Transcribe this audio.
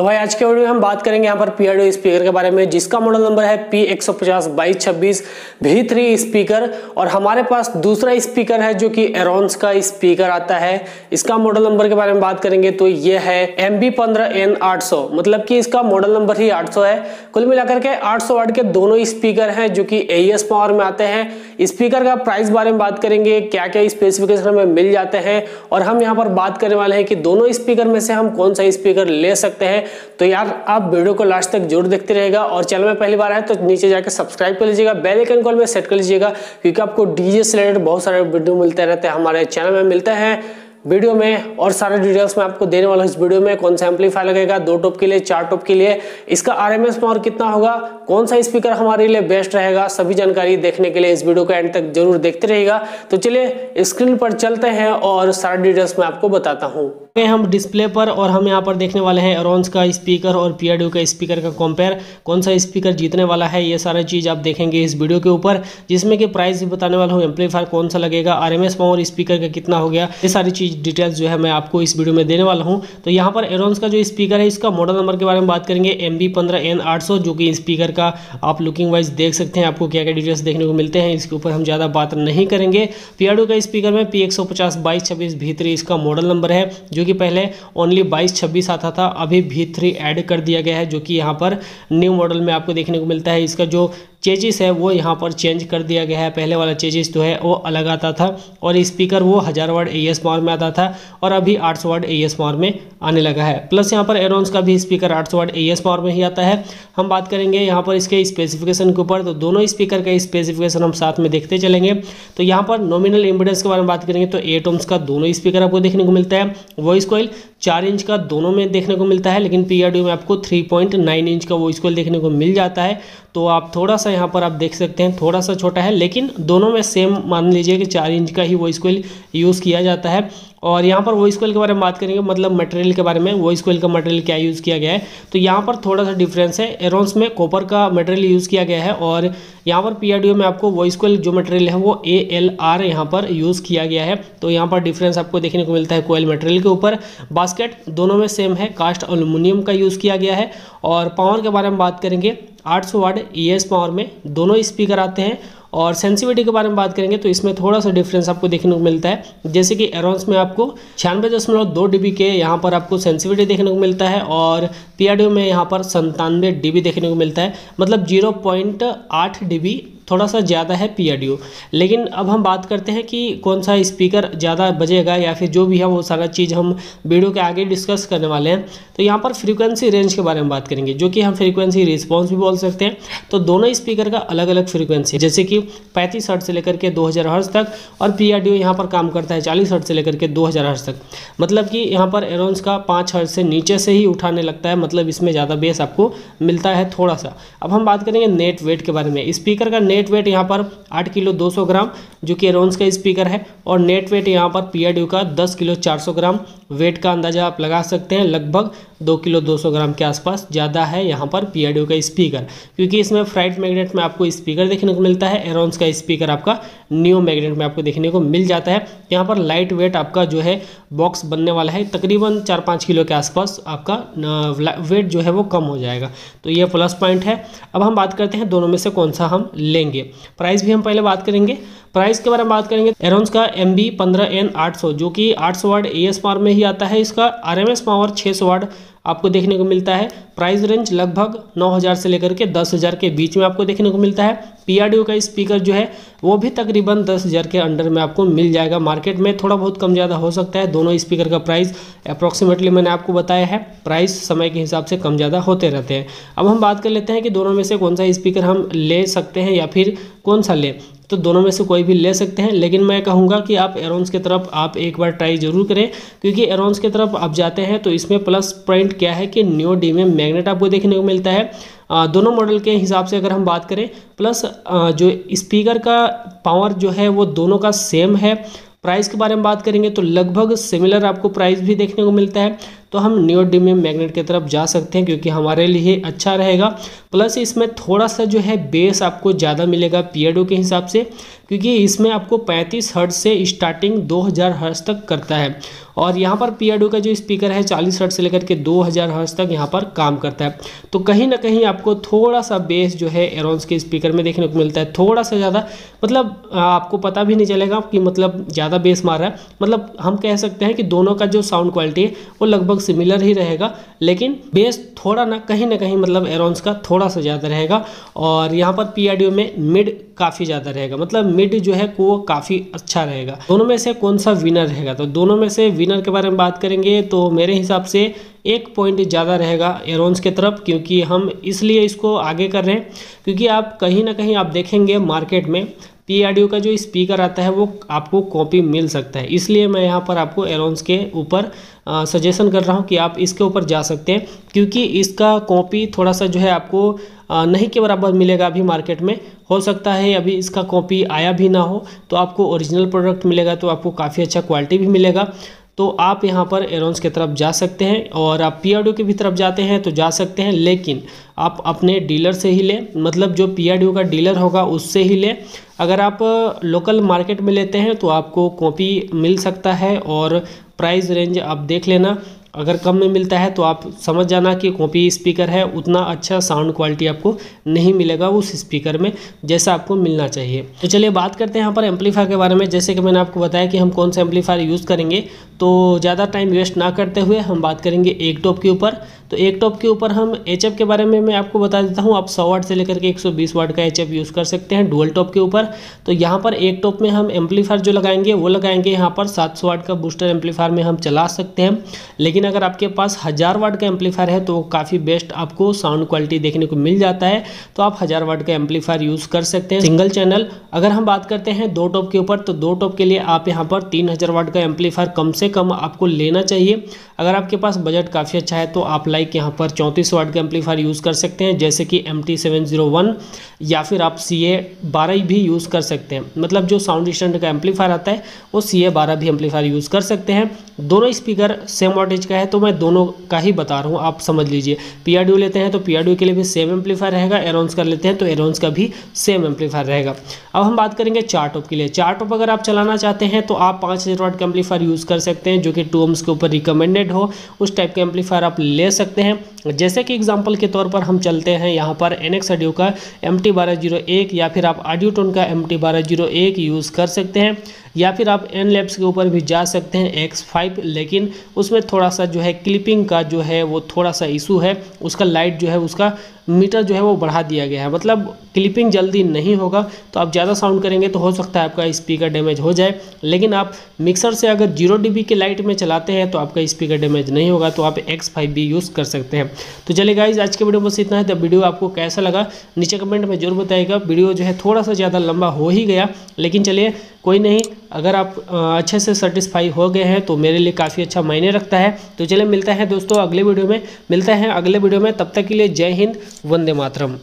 तो भाई, आज के वीडियो में हम बात करेंगे यहाँ पर पी स्पीकर के बारे में, जिसका मॉडल नंबर है पी एक सौ पचास बाईस छब्बीस भी थ्री स्पीकर और हमारे पास दूसरा स्पीकर है जो कि एरोन्स का स्पीकर आता है। इसका मॉडल नंबर के बारे में बात करेंगे तो ये है एम बी पंद्रह एन आठ सौ। मतलब कि इसका मॉडल नंबर ही आठ सौ है। कुल मिलाकर के आठ सौ वाट के दोनों स्पीकर हैं जो कि ए पावर में आते हैं। स्पीकर का प्राइस बारे में बात करेंगे क्या क्या स्पेसिफिकेशन हमें मिल जाते हैं और हम यहाँ पर बात करने वाले हैं कि दोनों स्पीकर में से हम कौन सा स्पीकर ले सकते हैं। तो यार आप वीडियो को लास्ट तक ज़रूर देखते रहेगा और चैनल में पहली बार आए तो नीचे जाकर सब्सक्राइब कर लीजिएगा बेल आइकन कॉल में सेट कर लीजिएगा, क्योंकि आपको डीजे से रिलेटेड बहुत सारे वीडियो मिलते रहते हैं, हमारे चैनल में मिलते हैं। वीडियो में और सारे डिटेल्स में आपको देने वाला हूँ इस वीडियो में, कौन सा एम्पलीफायर लगेगा, दो टॉप के लिए, चार टॉप के लिए, इसका आरएमएस पावर कितना होगा, कौन सा स्पीकर हमारे लिए बेस्ट रहेगा, सभी जानकारी देखने के लिए इस वीडियो को एंड तक ज़रूर देखते रहेगा तो चलिए स्क्रीन पर चलते हैं और सारे डिटेल्स में आपको बताता हूँ। हम डिस्प्ले पर और हम यहाँ पर देखने वाले हैं एरोन्स का स्पीकर और पी का स्पीकर का कंपेयर कौन सा स्पीकर जीतने वाला है, ये सारा चीज़ आप देखेंगे इस वीडियो के ऊपर, जिसमें कि प्राइस भी बताने वाला हूँ एम्पलीफायर कौन सा लगेगा आरएमएस पावर स्पीकर का कितना हो गया, ये सारी चीज़ डिटेल्स जो है मैं आपको इस वीडियो में देने वाला हूँ। तो यहाँ पर एरोन्स का जो स्पीकर है, इसका मॉडल नंबर के बारे में बात करेंगे एम बी जो कि स्पीकर का आप लुकिंग वाइज देख सकते हैं। आपको क्या क्या डिटेल्स देखने को मिलते हैं, इसके ऊपर हम ज़्यादा बात नहीं करेंगे। पी का स्पीकर में पी एक सौ पचास बाईस छब्बीस भीतरी इसका मॉडल नंबर है, जो कि पहले ओनली बाईस छब्बीस आता था, अभी भी थ्री ऐड कर दिया गया है, जो कि यहाँ पर न्यू मॉडल में आपको देखने को मिलता है। इसका जो चेजिस है, वो यहाँ पर चेंज कर दिया गया है। पहले वाला चेजिस जो है, वो अलग आता था और स्पीकर वो हज़ार वार्ड ए एस पावर में आता था और अभी आठ सौ वार्ड ए एस पावर में आने लगा है। प्लस यहाँ पर एरोन्स का भी स्पीकर आठ सौ वार्ड ए एस पावर में ही आता है। हम बात करेंगे यहाँ पर इसके स्पेसिफिकेशन के ऊपर तो दोनों स्पीकर का स्पेसिफिकेशन हम साथ में देखते चलेंगे। तो यहाँ पर नॉमिनल इम्पोर्टेंस के बारे में बात करेंगे तो एट ओम्स का दोनों स्पीकर आपको देखने को मिलता है। वॉइस कोयल चार इंच का दोनों में देखने को मिलता है, लेकिन पी में आपको थ्री पॉइंट नाइन इंच का वॉइस कोयल देखने को मिल जाता है। तो आप थोड़ा सा यहाँ पर आप देख सकते हैं, थोड़ा सा छोटा है, लेकिन दोनों में सेम मान लीजिए कि चार इंच का ही वॉइस कोयल यूज़ किया जाता है। और यहाँ पर वॉइस कोयल के बारे में बात करेंगे मतलब मटेरियल के बारे में वॉइस कोयल का मटेरियल क्या यूज़ किया गया है। तो यहाँ पर थोड़ा सा डिफरेंस है एरोन्स में कॉपर का मटेरियल यूज़ किया गया है, और यहाँ पर पी में आपको वॉइस कोयल जो मटेरियल है वो ए एल आर यहाँ पर यूज़ किया गया है। तो यहाँ पर डिफरेंस आपको देखने को मिलता है कोयल मटेरियल के ऊपर। बास्केट दोनों में सेम है कास्ट अलूमिनियम का यूज़ किया गया है। और पावर के बारे में बात करेंगे 800 सौ वाट ई पावर में दोनों स्पीकर आते हैं। और सेंसिविटी के बारे में बात करेंगे तो इसमें थोड़ा सा डिफरेंस आपको देखने को मिलता है। जैसे कि एरोन्स में आपको छियानवे दशमलव दो डीबी के यहाँ पर आपको सेंसिविटी देखने को मिलता है और पी में यहाँ पर संतानवे डी देखने को मिलता है। मतलब ज़ीरो पॉइंट आठ डीबी थोड़ा सा ज़्यादा है पी लेकिन अब हम बात करते हैं कि कौन सा स्पीकर ज़्यादा बजेगा या फिर जो भी है वो सारा चीज़ हम वीडियो के आगे डिस्कस करने वाले हैं। तो यहाँ पर फ्रीक्वेंसी रेंज के बारे में बात करेंगे, जो कि हम फ्रीक्वेंसी रिस्पॉन्स भी बोल सकते हैं। तो दोनों स्पीकर का अलग अलग फ्रीक्वेंसी जैसे कि पैंतीस हर्ट से लेकर के दो हज़ार तक और पी आर यहाँ पर काम करता है चालीस हर्ट से लेकर के दो हज़ार तक। मतलब कि यहाँ पर एरोन्स का पाँच हर्ट से नीचे से ही उठाने लगता है मतलब इसमें ज़्यादा बेस आपको मिलता है थोड़ा सा अब हम बात करेंगे नेट वेट के बारे में। स्पीकर का नेट नेट वेट यहाँ पर आठ किलो दो सौ ग्राम, जो कि एरोन्स का स्पीकर है, और नेट वेट यहाँ पर पी का दस किलो चार सौ ग्राम, वेट का अंदाज़ा आप लगा सकते हैं, लगभग दो किलो दो सौ ग्राम के आसपास ज़्यादा है यहाँ पर पी का स्पीकर क्योंकि इसमें फ्राइट मैग्नेट में आपको स्पीकर देखने को मिलता है एरोन्स का स्पीकर आपका न्यू मैग्नेट में आपको देखने को मिल जाता है। यहाँ पर लाइट वेट आपका जो है बॉक्स बनने वाला है, तकरीबन चार पाँच किलो के आसपास आपका वेट जो है वो कम हो जाएगा। तो ये प्लस पॉइंट है। अब हम बात करते हैं दोनों में से कौन सा हम लेंगे। प्राइस भी हम पहले बात करेंगे। प्राइस के बारे में बात करेंगे एरोन्स का एम बी पंद्रह एन आठ सौ, जो कि आठ सौ वार्ड ए एस पावर में ही आता है। इसका आर एम एस पावर छः सौ वाट आपको देखने को मिलता है। प्राइस रेंज लगभग 9000 से लेकर के 10000 के बीच में आपको देखने को मिलता है। पीआरडीओ का स्पीकर जो है, वो भी तकरीबन 10000 के अंडर में आपको मिल जाएगा। मार्केट में थोड़ा बहुत कम ज़्यादा हो सकता है। दोनों स्पीकर का प्राइस अप्रॉक्सीमेटली मैंने आपको बताया है। प्राइस समय के हिसाब से कम ज़्यादा होते रहते हैं। अब हम बात कर लेते हैं कि दोनों में से कौन सा स्पीकर हम ले सकते हैं या फिर कौन सा लें। तो दोनों में से कोई भी ले सकते हैं। लेकिन मैं कहूँगा कि आप एरोन्स की तरफ़ आप एक बार ट्राई ज़रूर करें, क्योंकि एरोन्स की तरफ़ आप जाते हैं तो इसमें प्लस पॉइंट क्या है कि न्यू डी में मैग्नेट आपको देखने को मिलता है। दोनों मॉडल के हिसाब से अगर हम बात करें प्लस जो स्पीकर का पावर जो है वो दोनों का सेम है। प्राइस के बारे में बात करेंगे तो लगभग सिमिलर आपको प्राइस भी देखने को मिलता है। तो हम नियोडिमियम मैग्नेट की तरफ़ जा सकते हैं क्योंकि हमारे लिए अच्छा रहेगा। प्लस इसमें थोड़ा सा जो है बेस आपको ज़्यादा मिलेगा पी के हिसाब से, क्योंकि इसमें आपको 35 हर्ट्ज से स्टार्टिंग 2000 हर्ट्ज तक करता है। और यहाँ पर पी का जो स्पीकर है 40 हर्ट से लेकर के 2000 हर्ट्ज तक यहाँ पर काम करता है। तो कहीं ना कहीं आपको थोड़ा सा बेस जो है एरोन्स के स्पीकर में देखने को मिलता है। थोड़ा सा ज़्यादा मतलब आपको पता भी नहीं चलेगा कि मतलब ज़्यादा बेस मार रहा है। मतलब हम कह सकते हैं कि दोनों का जो साउंड क्वालिटी है, वो लगभग सिमिलर ही रहेगा, लेकिन बेस थोड़ा ना, कहीं ना कहीं मतलब एरोन्स का थोड़ा सा ज़्यादा रहेगा और यहाँ पर पी में मिड काफ़ी ज़्यादा रहेगा। मतलब मिड जो है वो काफ़ी अच्छा रहेगा। दोनों में से कौन सा विनर रहेगा? तो दोनों में से विनर के बारे में बात करेंगे तो मेरे हिसाब से एक पॉइंट ज़्यादा रहेगा एरोन्स के तरफ़, क्योंकि हम इसलिए इसको आगे कर रहे हैं, क्योंकि आप कहीं ना कहीं आप देखेंगे मार्केट में पी का जो स्पीकर आता है, वो आपको कॉपी मिल सकता है। इसलिए मैं यहाँ पर आपको एलोन्स के ऊपर सजेशन कर रहा हूँ कि आप इसके ऊपर जा सकते हैं, क्योंकि इसका कॉपी थोड़ा सा जो है आपको नहीं के बराबर मिलेगा अभी मार्केट में। हो सकता है अभी इसका कॉपी आया भी ना हो तो आपको ओरिजिनल प्रोडक्ट मिलेगा तो आपको काफ़ी अच्छा क्वालिटी भी मिलेगा। तो आप यहाँ पर एरोन्स की तरफ़ जा सकते हैं और आप पी की भी तरफ़ जाते हैं तो जा सकते हैं, लेकिन आप अपने डीलर से ही लें। मतलब जो पी का डीलर होगा, उससे ही लें। अगर आप लोकल मार्केट में लेते हैं तो आपको कॉपी मिल सकता है और प्राइस रेंज आप देख लेना। अगर कम में मिलता है तो आप समझ जाना कि कॉपी स्पीकर है, उतना अच्छा साउंड क्वालिटी आपको नहीं मिलेगा उस स्पीकर में, जैसा आपको मिलना चाहिए। तो चलिए बात करते हैं यहाँ पर एम्पलीफायर के बारे में। जैसे कि मैंने आपको बताया कि हम कौन सा एम्पलीफायर यूज़ करेंगे तो ज़्यादा टाइम वेस्ट ना करते हुए हम बात करेंगे एक टॉप के ऊपर। तो एक टॉप के ऊपर हम एच के बारे में मैं आपको बता देता हूँ। आप सौ वाट से लेकर के एक वाट का एच यूज़ कर सकते हैं डुअल टॉप के ऊपर। तो यहाँ पर एक टॉप में हम एम्पलीफायर जो लगाएँगे, वो लगाएँगे यहाँ पर सात सौ वाट का बूस्टर एम्पलीफायर में हम चला सकते हैं। लेकिन अगर आपके पास हज़ार वाट का एम्पलीफायर है तो काफ़ी बेस्ट आपको साउंड क्वालिटी देखने को मिल जाता है। तो आप हज़ार वाट का एम्पलीफायर यूज़ कर सकते हैं। सिंगल चैनल अगर हम बात करते हैं दो टॉप के ऊपर तो दो टॉप के लिए आप यहाँ पर तीन हज़ार वाट का एम्पलीफायर कम से कम आपको लेना चाहिए। अगर आपके पास बजट काफ़ी अच्छा है तो आप लाइक यहाँ पर चौंतीस वाट का एम्पलीफायर यूज़ कर सकते हैं, जैसे कि एम टी सेवन ज़ीरो या फिर आप सी ए भी यूज़ कर सकते हैं। मतलब जो साउंड स्टैंड का एम्पलीफायर आता है, वो सी ए भी एम्पलीफायर यूज़ कर सकते हैं। दोनों स्पीकर सेम वाटेज का है तो मैं दोनों का ही बता रहा हूँ, आप समझ लीजिए। पी लेते हैं तो पी के लिए भी सेम एम्पलीफायर रहेगा। एरोन्स कर लेते हैं तो एरोन्स का भी सेम एम्पलीफायर रहेगा। अब हम बात करेंगे चार टॉप के लिए। चार टॉप अगर आप चलाना चाहते हैं तो आप पाँच हज़ार वाट का एम्पलीफायर यूज़ कर सकते हैं, जो कि टू ओम्स के ऊपर रिकमेंडेड हो। उस टाइप का एम्पलीफायर आप ले सकते हैं। जैसे कि एग्ज़ाम्पल के तौर पर हम चलते हैं यहाँ पर एन एक्स ऑडियो का एम टी बारह ज़ीरो एक या फिर आप ऑडियो टोन का एम टी बारह ज़ीरो एक यूज़ कर सकते हैं। या फिर आप एन लैब्स के ऊपर भी जा सकते हैं एक्स फाइव लेकिन उसमें थोड़ा सा जो है क्लिपिंग का जो है वो थोड़ा सा इशू है। उसका लाइट जो है, उसका मीटर जो है वो बढ़ा दिया गया है। मतलब क्लिपिंग जल्दी नहीं होगा तो आप ज़्यादा साउंड करेंगे तो हो सकता है आपका स्पीकर डैमेज हो जाए। लेकिन आप मिक्सर से अगर ज़ीरो डी के लाइट में चलाते हैं तो आपका स्पीकर डैमेज नहीं होगा तो आप एक्स फाइव भी यूज़ कर सकते हैं। तो चलिए गाइज़ आज के वीडियो बस इतना है। तो वीडियो आपको कैसा लगा, नीचे कमेंट में ज़रूर बताइएगा। वीडियो जो है थोड़ा सा ज़्यादा लंबा हो ही गया, लेकिन चलिए कोई नहीं, अगर आप अच्छे से सेटिस्फाई हो गए हैं तो मेरे लिए काफ़ी अच्छा मायने रखता है। तो चलिए मिलता है दोस्तों अगले वीडियो में। मिलता है अगले वीडियो में। तब तक के लिए जय हिंद, वंदे मातरम।